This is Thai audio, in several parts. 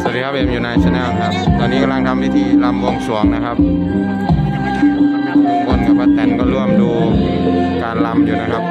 สวัสดีครับเอ็มยูไนชาแนลครับ ตอนนี้กำลังทำพิธีรำบวงสรวงนะครับลุงพลกับป้าแต๋นก็ร่วมดูการรำอยู่นะครับ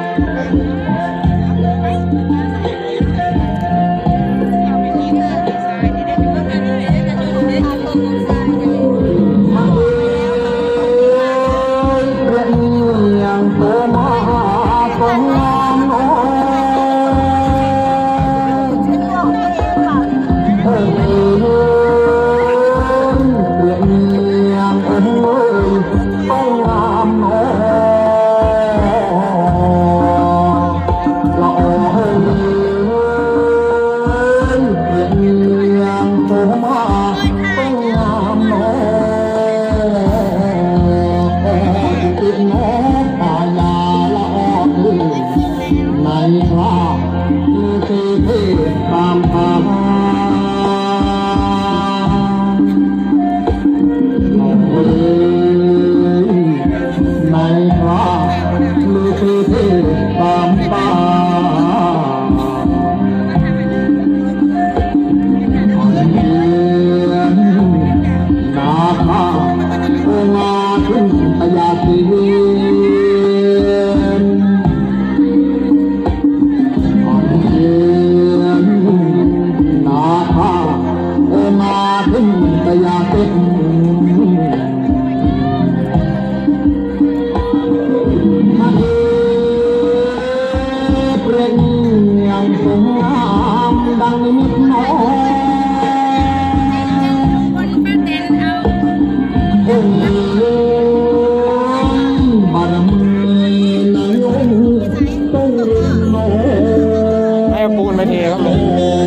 ให้เอาปูนไปเทครับลุง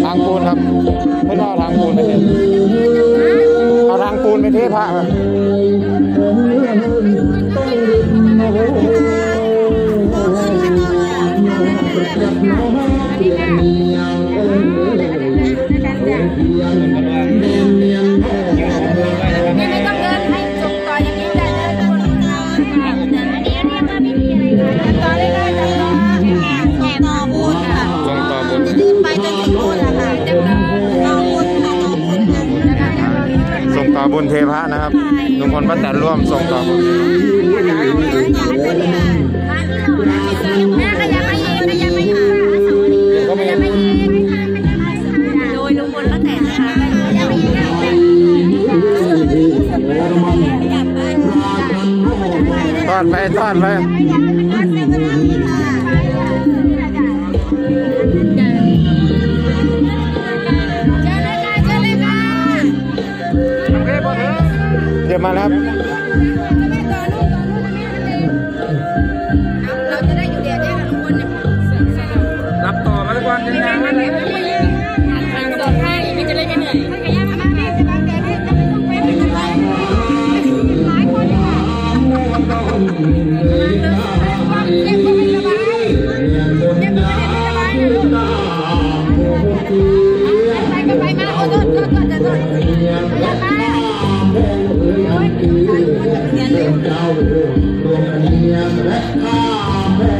ทางปูนครับไม่ต้องเอาทางปูนไปเทเอาทางปูนไปเทพระ ส่งต่อบุญเทพระนะครับลุงพลป้าแตนร่วมส่งต่อบุญแม่ขยับไปอีกข เดี๋ โอ้ยเรียนเร็ว Hãy subscribe cho kênh Ghiền Mì Gõ Để không bỏ